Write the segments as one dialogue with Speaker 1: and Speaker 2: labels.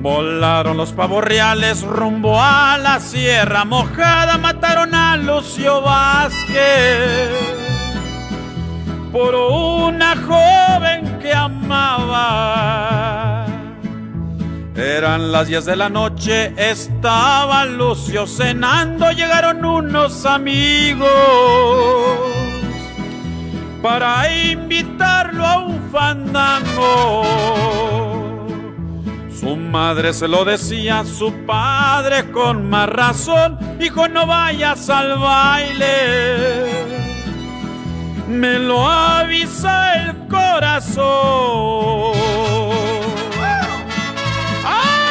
Speaker 1: Volaron los pavos reales rumbo a la sierra mojada, mataron a Lucio Vázquez por una joven que amaba. Eran las 10 de la noche, estaba Lucio cenando, llegaron unos amigos para invitarlo a un fandango. Su madre se lo decía, su padre con más razón, hijo no vayas al baile, me lo avisa el corazón. ¡Ay!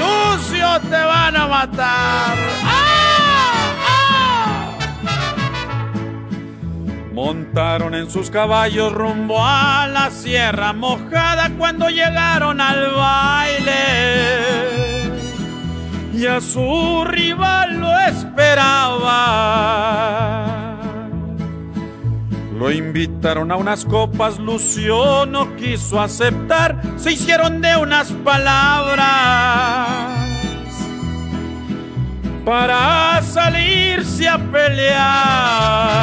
Speaker 1: Lucio te van a matar. Montaron en sus caballos rumbo a la sierra mojada cuando llegaron al baile. Y a su rival lo esperaba. Lo invitaron a unas copas, Lucio no quiso aceptar, se hicieron de unas palabras para salirse a pelear.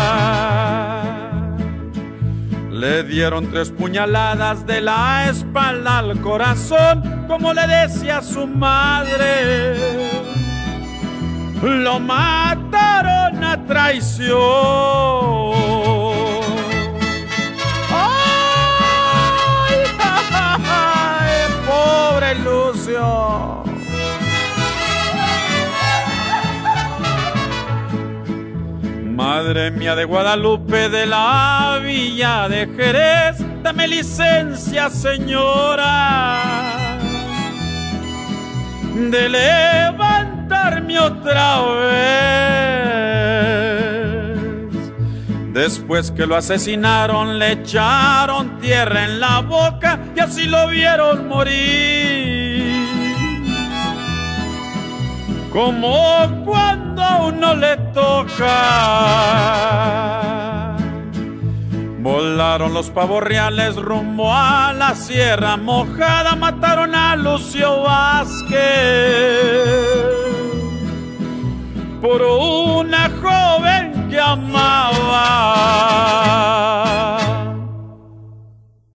Speaker 1: Le dieron tres puñaladas de la espalda al corazón, como le decía su madre. Lo mataron a traición. Madre mía de Guadalupe de la villa de Jerez, dame licencia, señora, de levantarme otra vez. Después que lo asesinaron, le echaron tierra en la boca y así lo vieron morir como cuando le toca. Volaron los pavos reales rumbo a la sierra mojada, mataron a Lucio Vázquez